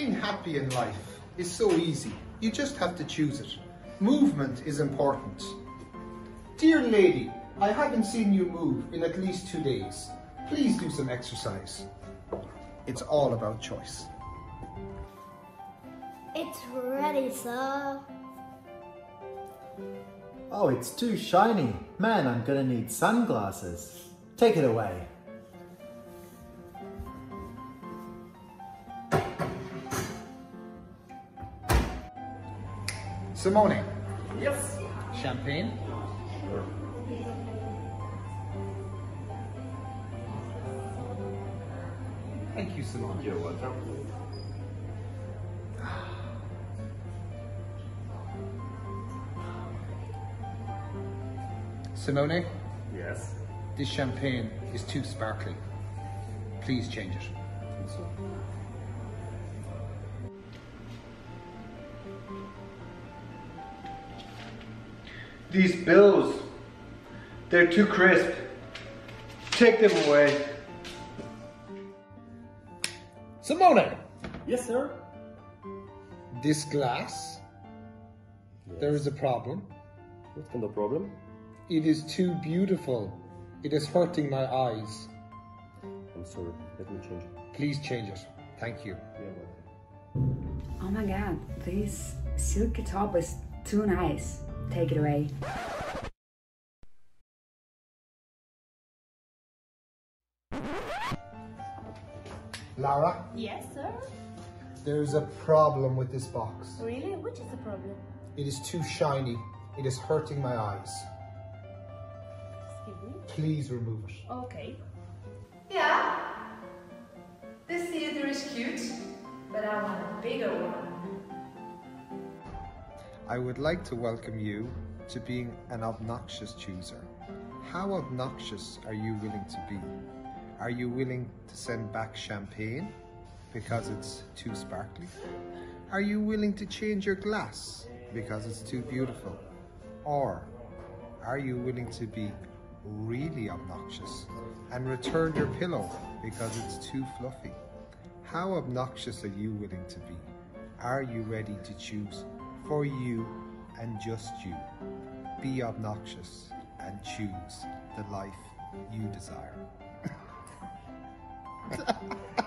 Being happy in life is so easy. You just have to choose it. Movement is important. Dear lady, I haven't seen you move in at least two days. Please do some exercise. It's all about choice. It's ready, sir. Oh, it's too shiny. Man, I'm gonna need sunglasses. Take it away. Simone, Yes. champagne? Thank you, Simone. You're welcome. Simone, Yes. this champagne is too sparkly. Please change it. These bills, they're too crisp. Take them away. Simone, yes, sir. this glass, there is a problem. What's kind of problem? It is too beautiful. It is hurting my eyes. I'm sorry. Let me change it. Please change it. Thank you. You're welcome. Oh my god, this silky top is too nice. Take it away. Lara, Yes, sir. there's a problem with this box. Really? Which is the problem? It is too shiny. It is hurting my eyes. Excuse me. Please remove it. Okay. Yeah. This theater is cute, but I want a bigger one. I would like to welcome you to being an obnoxious chooser. How obnoxious are you willing to be? Are you willing to send back champagne because it's too sparkly? Are you willing to change your glass because it's too beautiful? Or are you willing to be really obnoxious and return your pillow because it's too fluffy? How obnoxious are you willing to be? Are you ready to choose for you and just you? Be obnoxious and choose the life you desire.